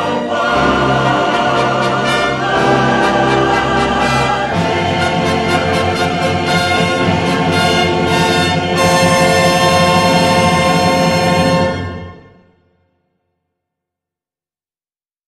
Almighty.